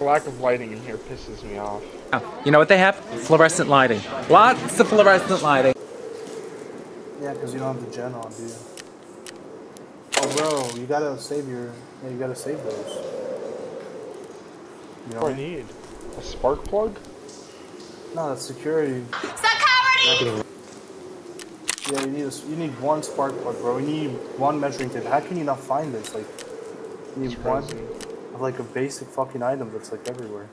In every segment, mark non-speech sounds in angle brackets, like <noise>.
The lack of lighting in here pisses me off. Oh, you know what they have? Fluorescent lighting. Lots of fluorescent lighting. Yeah, because you don't have the gen on, do you? Oh, bro, you gotta save your. Yeah, you gotta save those. You What do I need? A spark plug? No, that's security. Security! Yeah, you need a, s- you need one spark plug, bro. You need one measuring tape. How can you not find this? Like, you need It's one crazy. Of like a basic fucking item that's like everywhere.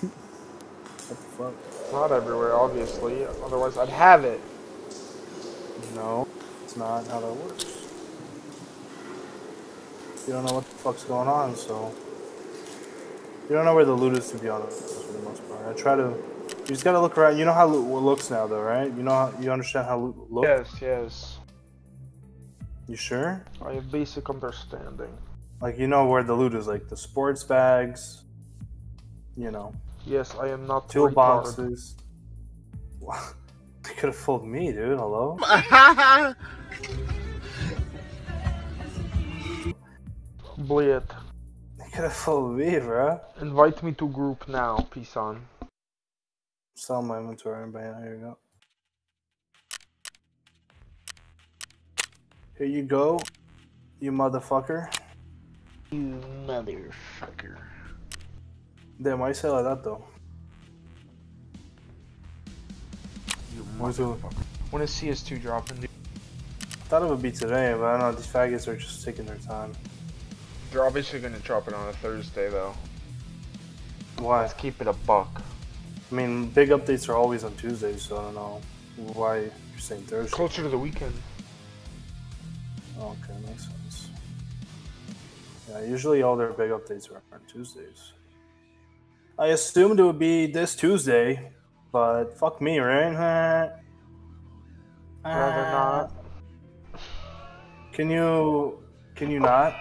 what the fuck? Not everywhere, obviously. Otherwise, I'd have it. No, it's not how that works. You don't know what the fuck's going on, so you don't know where the loot is to be honest. For the most part, I try to. You just gotta look around. You know how loot looks now, though, right? You know how you understand how loot looks. Yes, yes. You sure? I have basic understanding. Like you know where the loot is, like the sports bags. You know, Yes, I am not retarded. boxes. <laughs> They could have fooled me, dude. Hello. <laughs> Blit. They could have fooled me, bro. Invite me to group now, peace on. Sell my inventory, but yeah, here you go. Here you go, you motherfucker. You motherfucker. Damn, why you say like that though? You motherfucker. When is CS2 dropping, dude? I Thought it would be today, but I don't know. These faggots are just taking their time. They're obviously gonna drop it on a Thursday, though. Why? Let's keep it a buck. I mean, big updates are always on Tuesdays, so I don't know why you're saying Thursday. Closer to the weekend. Okay, makes sense. Yeah, usually all their big updates are on Tuesdays. I assumed it would be this Tuesday, but fuck me, right? Rather not. <sighs> Can you? Can you not?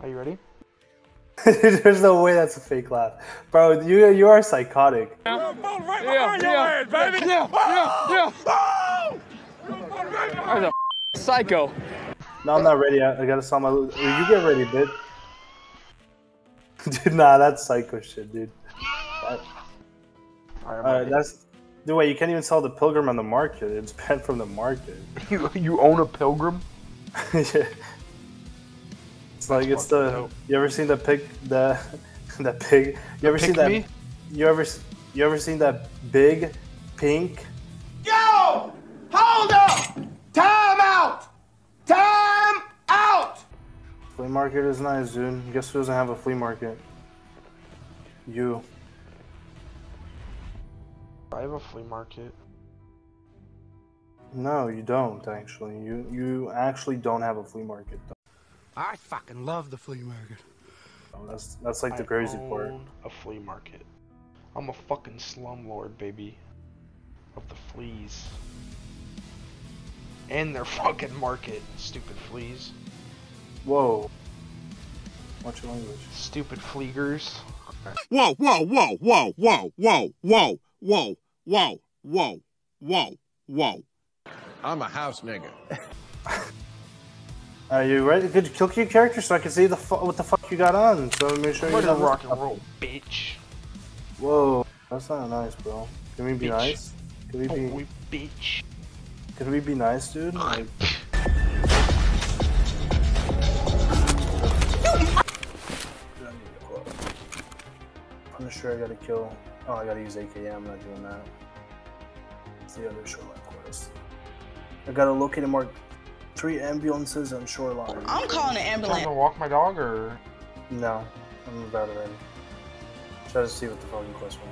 Are you ready? <laughs> There's no way that's a fake laugh, bro. You you are psychotic. Psycho. No, I'm not ready. I, I gotta sell my. loot. You get ready, dude. <laughs> dude, nah, that's psycho shit, dude. I am Uh, that's. Dude, wait, you can't even sell the pilgrim on the market. It's banned from the market. <laughs> you, you own a pilgrim? <laughs> yeah. It's like it's the. dope. You ever seen the pig? The the pig. You ever seen that? me? You ever you ever seen that big pink? Yo! Hold up! Time out! Time out! Flea market is nice, dude. Guess who doesn't have a flea market? You. I have a flea market. No, you don't actually. You you actually don't have a flea market. I fucking love the flea market. Though. That's that's like the I crazy part. own a flea market. I'm a fucking slumlord, baby. Of the fleas. And their <laughs> fucking market, stupid fleas. Whoa. Watch your language. Stupid fleegers. Whoa, whoa, whoa, whoa, whoa, whoa, whoa, whoa, whoa, whoa, whoa, whoa. I'm a house nigga. Are you ready? Could you click your character so I can see the fu- what the fuck you got on? So make sure I'm you ready to don't rock and roll, bitch. Whoa, that's not nice, bro. Can we be Bitch. nice? Can we Oh, be? we bitch. Can we be nice, dude? Like, Punisher, I gotta kill. Oh, I gotta use AKM. I'm not doing that. It's the other shoreline quest. I gotta locate and mark three ambulances on shoreline. I'm calling an Time ambulance. to walk my dog, or No, I'm about it already. Try to see what the fucking quest was.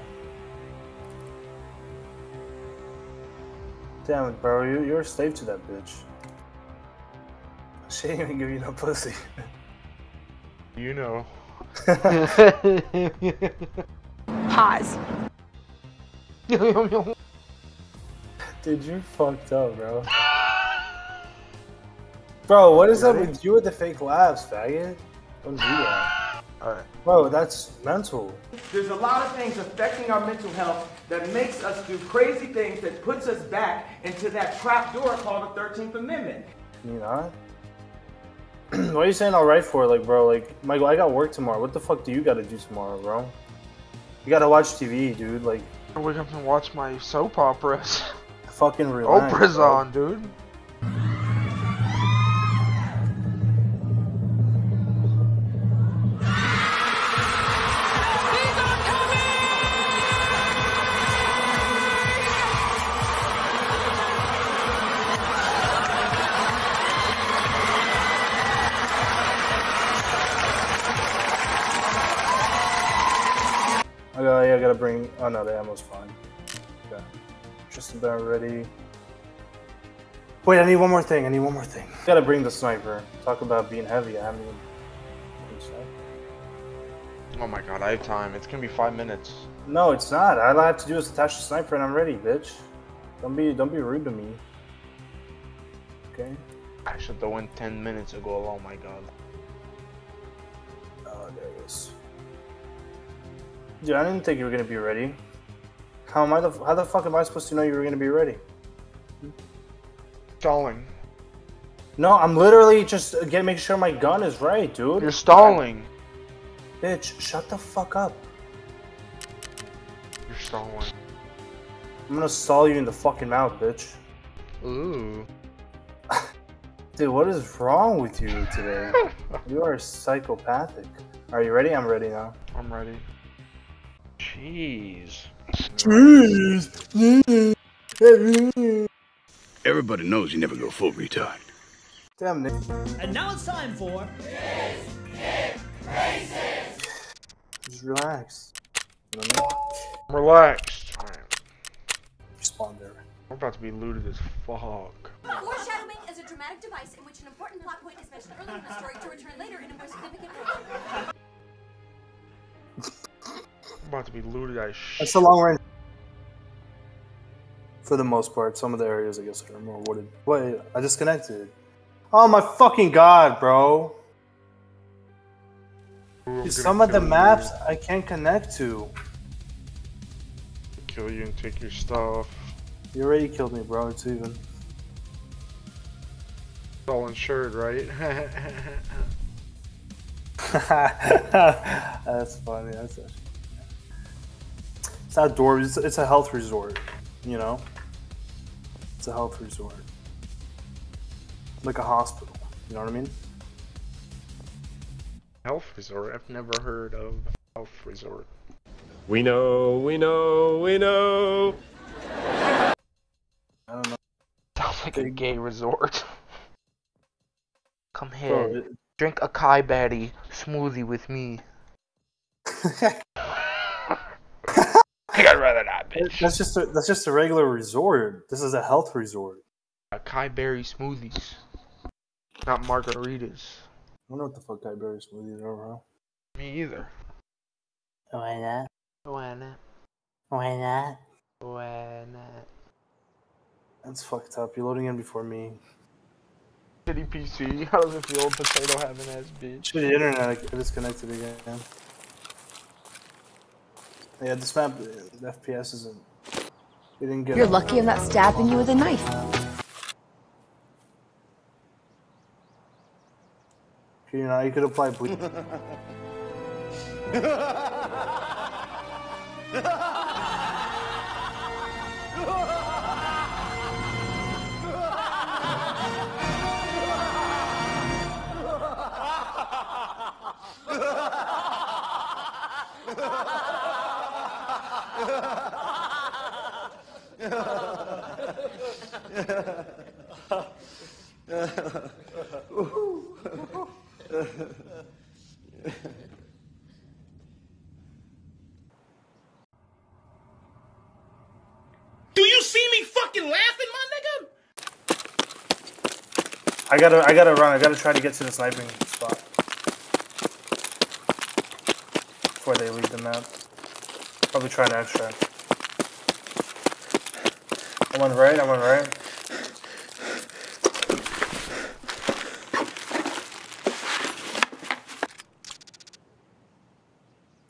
Damn it, bro. You, you're a slave to that bitch. <laughs> She didn't even give you no pussy. you know. Pause. <laughs> Dude, you're fucked up, bro. Bro, what is up with you with the fake laughs, faggot? Don't do that. Alright. Bro, that's mental. There's a lot of things affecting our mental health that makes us do crazy things that puts us back into that trap door called the 13th Amendment. Can you not? <clears throat> what are you saying all right for? Like, bro, like, Michael, I got work tomorrow. What the fuck do you got to do tomorrow, bro? You got to watch TV, dude. Like, I wake up and watch my soap operas. <laughs> fucking relax. Oprah's bro. on, dude. Oh no, the ammo's fine. Okay. Just about ready. Wait, I need one more thing. I need one more thing. Gotta bring the sniper. Talk about being heavy. I haven't. Oh my god, I have time. It's gonna be five minutes. No, it's not. All I have to do is attach the sniper and I'm ready, bitch. Don't be, don't be rude to me. Okay. I should have went ten minutes ago. Oh my god. Oh, there it is. Dude, I didn't think you were gonna be ready. How am I the? How the fuck am I supposed to know you were gonna be ready? Stalling. No, I'm literally just uh, get make sure my gun is right, dude. You're stalling. Bitch, shut the fuck up. You're stalling. I'm gonna stall you in the fucking mouth, bitch. Ooh. <laughs> Dude, what is wrong with you today? <laughs> you are psychopathic. Are you ready? I'm ready now. I'm ready. Jeez. Jeez. Everybody knows you never go full retard. Damn, it. And now it's time for. Just relax. You know I'm relaxed. Alright. I mean? There. We're about to be looted as fuck. Foreshadowing is a dramatic device in which an important plot point is mentioned early in the story to return later in a more significant way. About to be looted shit. That's a long range. For the most part, some of the areas I guess are more wooded. Wait, I disconnected. Oh my fucking god, bro! Ooh, Some of the kill you. maps I can't connect to. Kill you and take your stuff. You already killed me, bro. It's even. It's all insured, right? <laughs> <laughs> That's funny. That's actually. It's outdoors. It's, it's a health resort. You know. It's a health resort. Like a hospital. You know what I mean? health resort? I've never heard of health resort. We know, we know, we know. I don't know. Sounds like a gay resort. Come Bro, here. it- Drink a Kai Berry smoothie with me. <laughs> I'd rather not, bitch. that's just a, that's just a regular resort. This is a health resort. Uh, Kai Berry smoothies. Not margaritas. I don't know what the fuck Kai berry smoothies are, bro. Me either. Why not? Why not? Why not? Why not? That's fucked up. You're loading in before me. Shitty PC. <laughs> How does it feel, potato having ass bitch? Shitty internet. I disconnected again. Yeah, this map, the FPS isn't. We didn't get. You're it. lucky I'm not stabbing you with a knife. You know, you could apply bleed. <laughs> Do you see me fucking laughing, my nigga? I gotta, I gotta run. I gotta try to get to the sniping spot before they leave the map. Probably try to extract. I went right. I went right.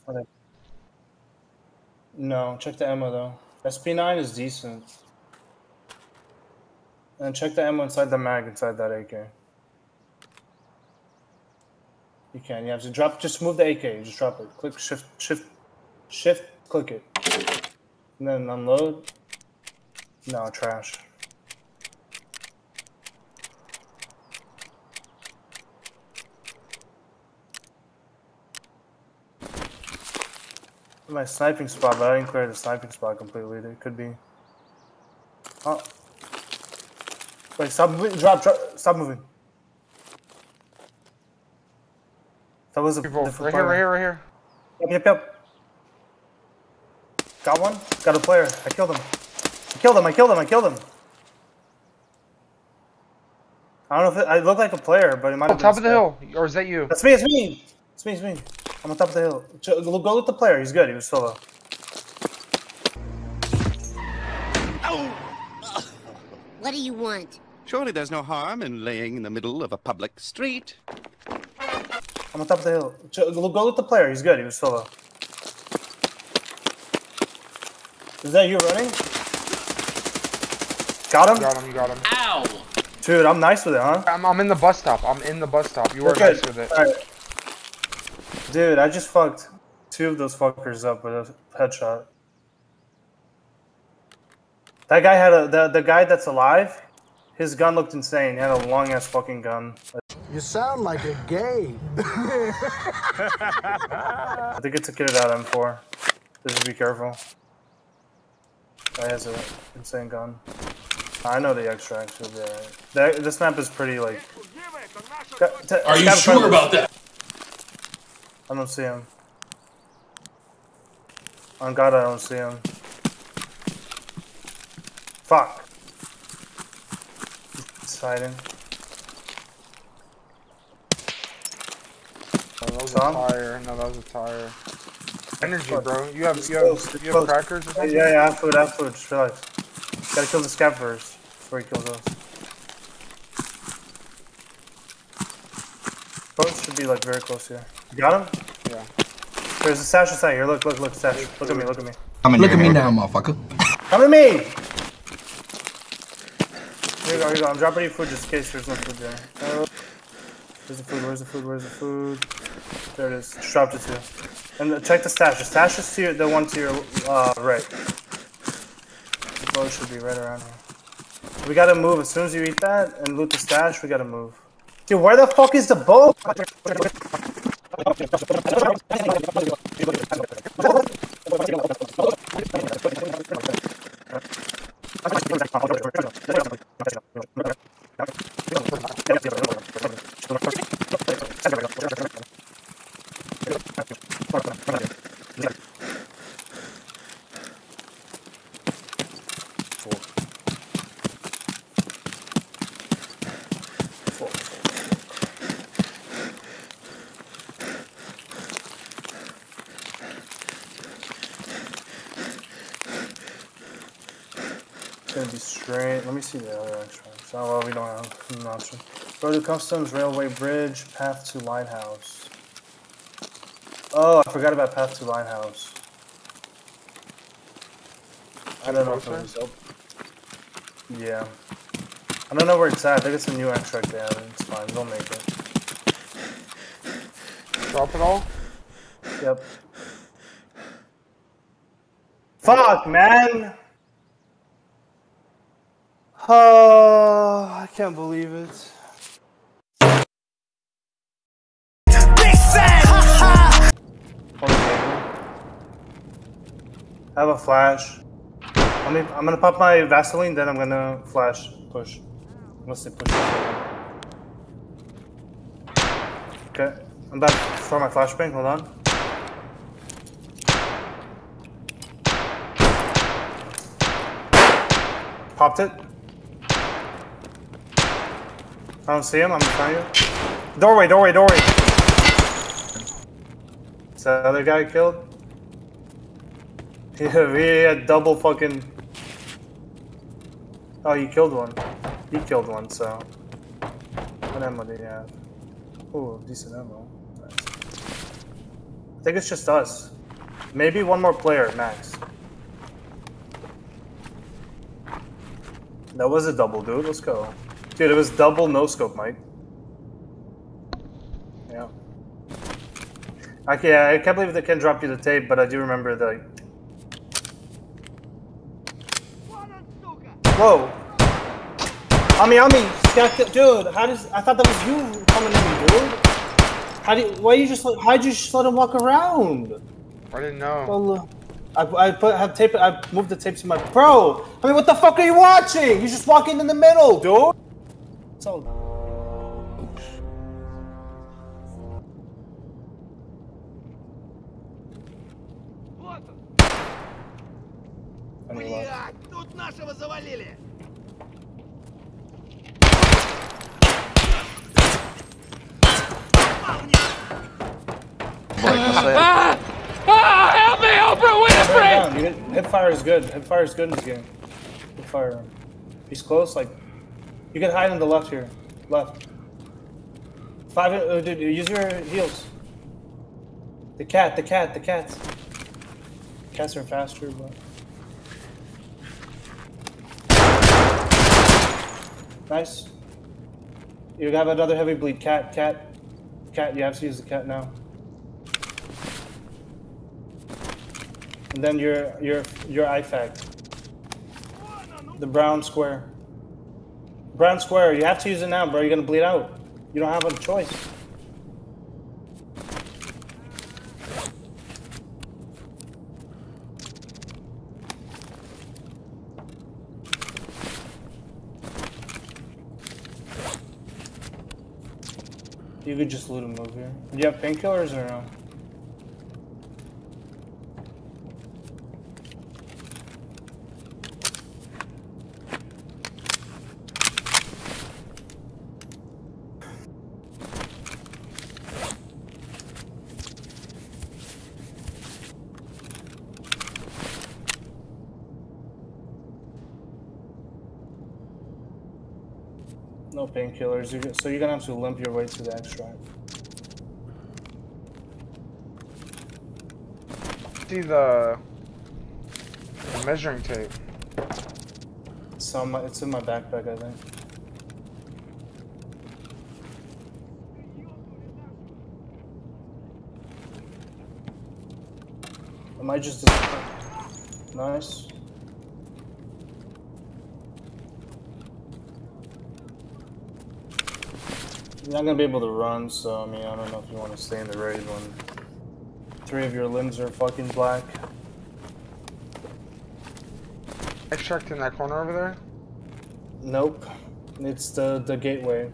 Okay. No, check the ammo though. SP9 is decent. And check the ammo inside the mag inside that AK. You can. You have to drop. Just move the AK. Just drop it. Click shift, shift, shift. Click it, and then unload. No trash. My sniping spot, but I didn't clear the sniping spot completely. It could be. Oh. Wait, stop moving. Drop, drop. Stop moving. That was a right here, right here, right here. Yep, yep, yep. Got one. Got a player. I killed him. I killed him. I killed him. I killed him. I don't know if it, I look like a player, but it might be On top been of the hill, or is that you? That's me. It's me. It's me. It's me. I'm on top of the hill. Go go with the player. He's good. He was solo. What do you want? Surely there's no harm in laying in the middle of a public street. I'm on top of the hill. Go go with the player. He's good. He was solo. Is that you running? Got him? You got him, you got him. Ow! Dude, I'm nice with it, huh? I'm, I'm in the bus stop. I'm in the bus stop. You were Okay, nice with it. alright. Dude, I just fucked two of those fuckers up with a headshot. That guy had a the, the guy that's alive. His gun looked insane. He had a long ass fucking gun. You sound like a gay. <laughs> I think it's a kitted out M4. Just be careful. Guy has an insane gun. I know the extract should be alright. That- This map is pretty like. Got- Are you sure friend- about that? I don't see him. On God, I don't see him. Fuck. He's hiding. Oh, that was Tom? a tire. No, that was a tire. Energy, bro. You have you have you have crackers or Yeah, something? yeah, yeah, I have food, I have food. Just relax. Gotta kill the scav first before he kills us. Both should be like very close here. You got him? Yeah. There's a stash inside here. Look, look, look, stash. Look at me, look at me. Come in Look at me now, motherfucker. Come to me! Here you go, here you go. I'm dropping you food just in case there's no food there. Uh, where's the food? Where's the food? Where's the food? There it is. Just dropped it too. And check the stash. The stash is to your, the one to your uh, right. The bow should be right around here. We gotta move. As soon as you eat that and loot the stash, we gotta move. Dude, where the fuck is the bow? <laughs> It's gonna be straight. Let me see the other extracts. Oh, well, we don't have an option. Road to Customs, Railway Bridge, Path to Lighthouse. Oh, I forgot about Path to Lighthouse. I don't know if it was up. Yeah. I don't know where it's at. I think it's a new extract they added. It's fine. They'll make it. Drop it all. Yep. Fuck, man! Oh, I can't believe it. I have a flash. I'm gonna pop my Vaseline, then I'm gonna flash push. They push. Okay, I'm about to throw my flashbang. Hold on. Popped it. I don't see him. I'm of you. Doorway, doorway, doorway. Is that other guy killed? <laughs> Yeah, he had double fucking. Oh, you killed one. He killed one, so. What ammo do you have? Ooh, decent ammo. Nice. I think it's just us. Maybe one more player, max. That was a double, dude. Let's go. Dude, it was double no scope, Mike. Yeah. Okay, I can't believe they can drop you the tape, but I do remember the. Whoa! Ami, Ami, dude, how does I thought that was you coming in, dude? How do you, why you just how'd you just let him walk around? I didn't know. Well, I, I put have tape. I moved the tape to my bro. I mean, what the fuck are you watching? You're just walking in the middle, dude. It's all. Any luck? Блядь, тут нашего завалили! Ah! Ah! Help me, Oprah Winfrey! Down, you didn't- Hip fire is good. Hip fire is good in this game. Hip fire. He's close. Like you can hide on the left here. Left. Five. Uh, dude, use your heels. The cat. The cat. The cats. Cats are faster, but. Nice. You have another heavy bleed. Cat. Cat. Cat. You have to use the cat now. And then your your your IFAK. The brown square. Brown square. You have to use it now, bro. You're gonna bleed out. You don't have a choice. You could just loot him over here. Do you have painkillers or no? No painkillers. You're So you're gonna have to limp your way to the extract. See the, the measuring tape. It's on my, it's in my backpack, I think. Am I just nice? You're not gonna be able to run, so I mean, I don't know if you want to stay in the raid when three of your limbs are fucking black. Extract in that corner over there? Nope. It's the the gateway.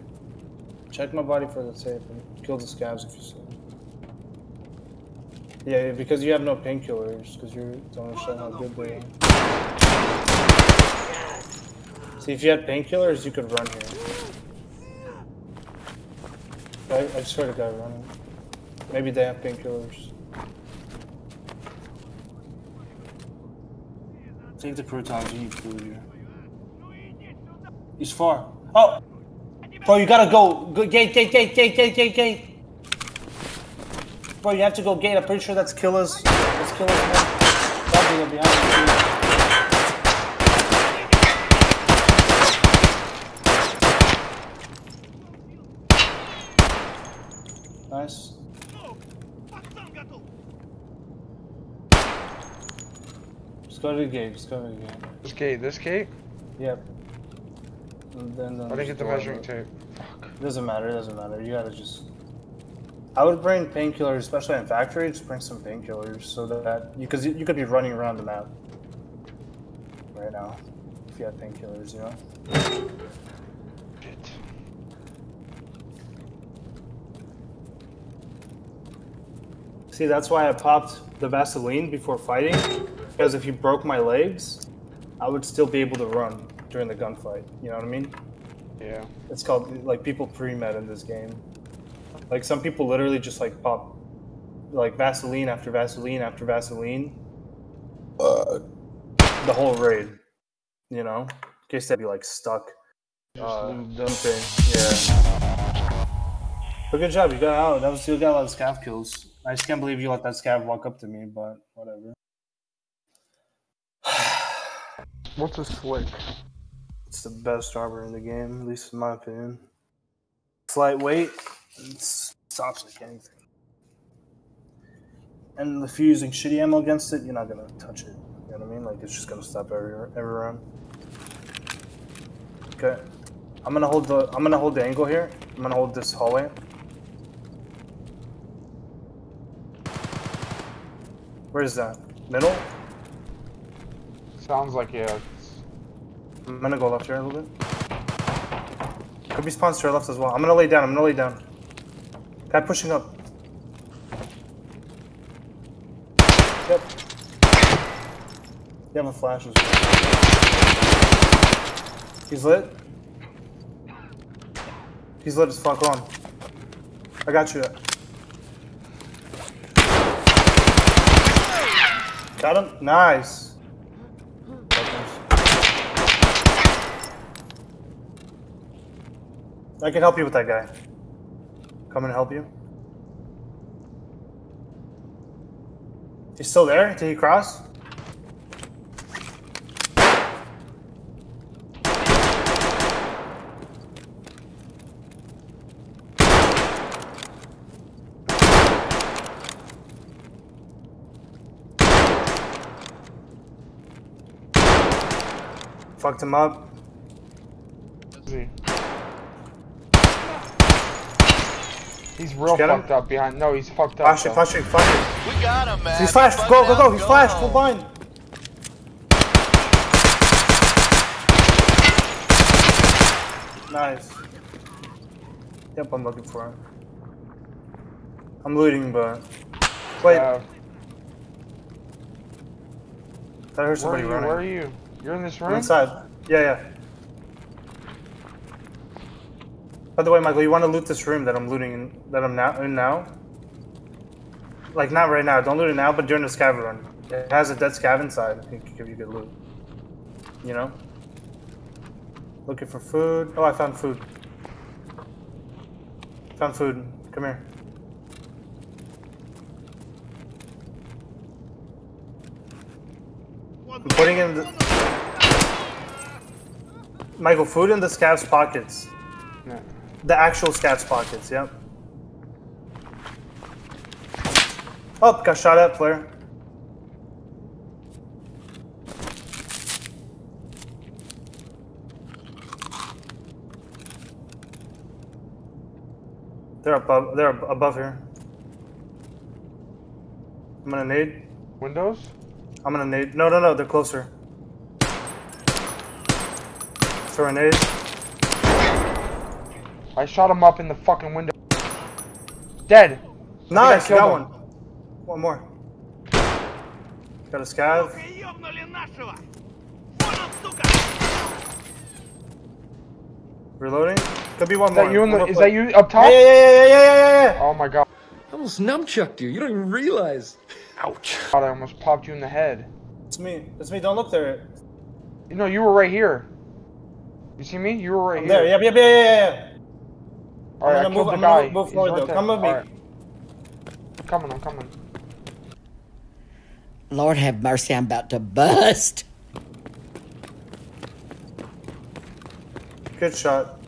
Check my body for the tape and kill the scavs if you see. them. Yeah, because you have no painkillers, because you don't show how good they are. See, if you had painkillers, you could run here. I, I just heard a guy running. Maybe they have painkillers. Take the croutons, you need food here. He's far. Oh! Bro, you gotta go. go gate, gate, gate, gate, gate, gate, gate. Bro, you have to go gate. I'm pretty sure that's killers. That's killers, man. Godzilla behind you. Nice. Just go to the gate. Just go to the gate. This gate, this gate? Yep. And then, I didn't get the measuring tape. It doesn't matter. It doesn't matter. You gotta just. I would bring painkillers, especially in factory. Just bring some painkillers so that because you, you could be running around the map right now if you had painkillers, you know. Shit. See, that's why I popped the Vaseline before fighting, because if you broke my legs, I would still be able to run during the gunfight. You know what I mean? Yeah. It's called like people pre-med in this game. Like some people literally just like pop like Vaseline after Vaseline after Vaseline. Uh, the whole raid, you know, in case they'd be like stuck. Uh, dumping. Yeah. But good job, you got out. That was you got a lot of scav kills. I just can't believe you let that scav walk up to me, but whatever. What's a slick? It's the best armor in the game, at least in my opinion. It's lightweight. It stops like anything. And if you're using shitty ammo against it, you're not gonna touch it. You know what I mean? Like it's just gonna stop every every round. Okay. I'm gonna hold the I'm gonna hold the angle here. I'm gonna hold this hallway. Where is that? Middle? Sounds like yeah. I'm gonna go left here a little bit. Could be spawns to your left as well. I'm gonna lay down, I'm gonna lay down. Guy pushing up. Yep. You have a flash as well. He's lit. He's lit as fuck on. I got you. Got him? Nice. I can help you with that guy. Come and help you. He's still there? Did he cross? Fucked him up. He's real Get him? fucked up behind. No, he's fucked up. Flashing, though. flashing, flashing. We got him, man. He's flashed. Go, go, go. He's flashed. Full blind. Nice. Yep, I'm looking for him. I'm looting, but wait. Uh, I heard where are somebody you? running. Where are you? You're in this I'm room. inside. Yeah, yeah. By the way, Michael, you want to loot this room that I'm looting in, that I'm now in now? Like not right now. Don't loot it now, but during the scav run, it has a dead scav inside. It can give you good loot. You know. Looking for food. Oh, I found food. Found food. Come here. I'm putting in the. Michael, food in the scav's pockets. The actual scav's pockets, yep. Oh, got shot at, player. They're above. They're above here. I'm gonna nade. Windows. I'm gonna nade. No, no, no. They're closer. Throw a nade. I shot him up in the fucking window. Dead. Nice, got him. one. One more. Got a scav. Reloading. Could be one Is more. that you in the? Is play. that you up top? Yeah, yeah, yeah, yeah, yeah, yeah, yeah. Oh my god. I almost numchucked you. You don't even realize. Ouch. God, I almost popped you in the head. It's me. It's me. Don't look there. You know, you were right here. You see me? You were right I'm here. there. Yep, yep, yeah, yeah, yeah, yeah. Alright, I I'm gonna killed move. the I'm guy. gonna move forward right though. Come with me. Alright. Coming, I'm coming. Lord have mercy, I'm about to bust. Good shot.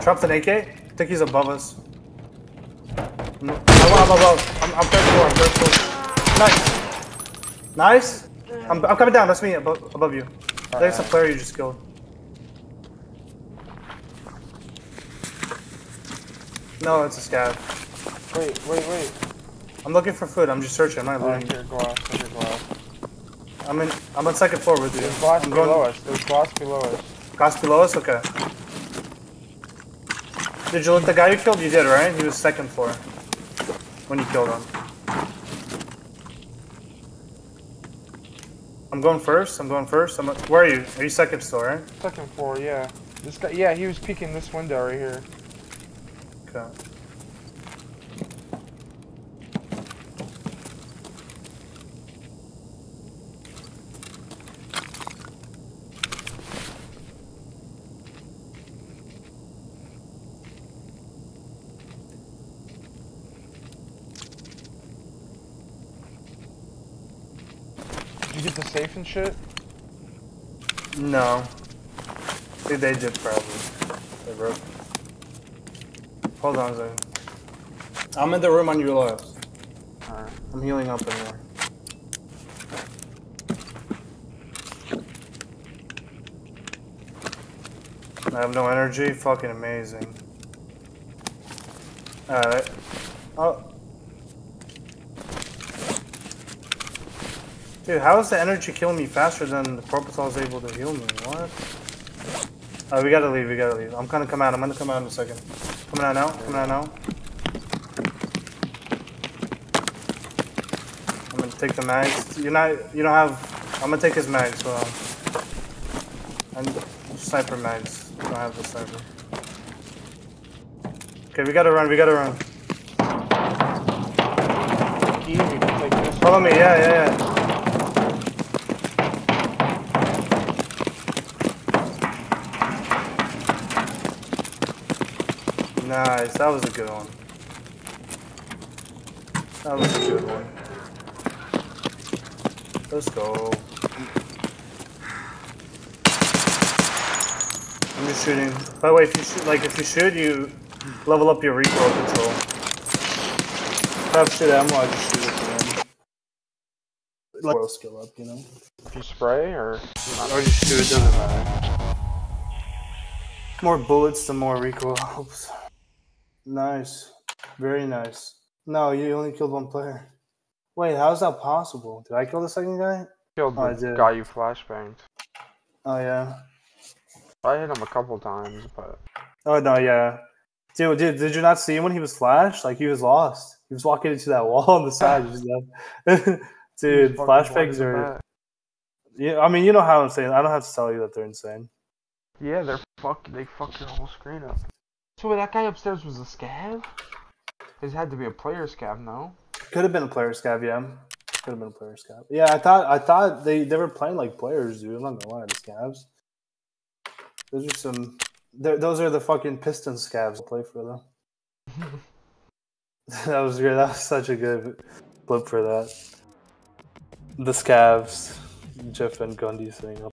Dropped an AK. I think he's above us. No, I'm, I'm above. I'm, I'm third floor. I'm third floor. Nice. Nice. I'm, I'm coming down. That's me above, above you. There's a player you just killed. No, it's a scav. Wait, wait, wait. I'm looking for food. I'm just searching. I'm not looting. here, glass. I'm in. I'm on second floor with you. There's glass I'm below us. There's glass below us. Glass below us? Okay. Did you look the guy you killed? You did, right? He was second floor. When you killed him. I'm going first. I'm going first. I'm. Where are you? Are you second floor, right? Second floor, yeah. This guy, yeah, he was peeking this window right here. Okay. And shit? No. They, they did probably. They broke. Hold on a second. I'm in the room on your left. Alright. I'm healing up in there. I have no energy. Fucking amazing. Alright. Oh. Dude, how is the energy killing me faster than the Propital is able to heal me? What? Alright, we gotta leave, we gotta leave. I'm gonna come out, I'm gonna come out in a second. Coming out now, coming out now. I'm gonna take the mags. You're not, you don't have, I'm gonna take his mags, so. And sniper mags. I don't have the sniper. Okay, we gotta run, we gotta run. Follow me, yeah, yeah, yeah. Nice, that was a good one. That was a good one. Let's go. I'm just shooting. By the way, if you shoot, like if you shoot, you level up your recoil control. If I have shit ammo, I just shoot it to them. Like recoil skill up, you know. If you spray or or just shoot, it doesn't matter. More bullets, the more recoil helps. Nice. Very nice. No, you only killed one player. Wait, how's that possible? Did I kill the second guy? killed Oh, the guy you flashbanged. Oh yeah. I hit him a couple times, but Oh no, yeah. Dude, dude, did you not see him when he was flashed? Like he was lost. He was walking into that <laughs> wall on the side. <laughs> dude, flashbangs blind as a are. Yeah, I mean, you know how I'm saying. I don't have to tell you that they're insane. yeah, they're fuck. They fuck your whole screen up. So wait, that guy upstairs was a scav. It had to be a player scav, no? Could have been a player scav, yeah. Could have been a player scav. Yeah, I thought I thought they, they were playing like players, dude. I'm not gonna lie, the scavs. Those are some. Those are the fucking piston scavs. I play for them. <laughs> that was great. That was such a good clip for that. The scavs, Jeff and Gundy saying.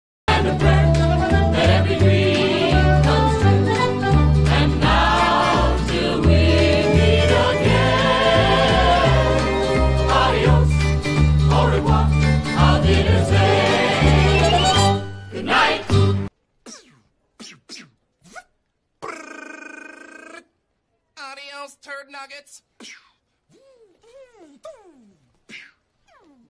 Nuggets.